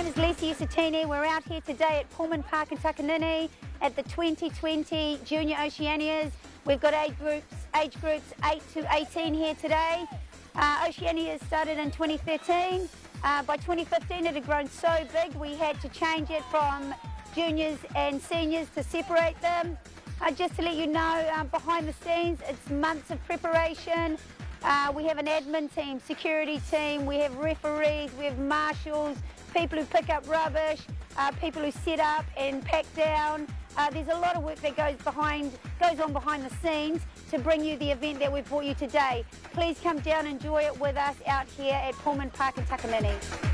Name is Lisa Usatini. We're out here today at Pulman Park in Takanini at the 2020 Junior Oceanias. We've got age groups, age groups 8 to 18 here today. Uh, Oceania started in 2013. Uh, by 2015 it had grown so big we had to change it from juniors and seniors to separate them. Uh, just to let you know, um, behind the scenes it's months of preparation. Uh, we have an admin team, security team, we have referees, we have marshals, people who pick up rubbish, uh, people who set up and pack down. Uh, there's a lot of work that goes behind, goes on behind the scenes to bring you the event that we've brought you today. Please come down and enjoy it with us out here at Pulman Park in Takanini.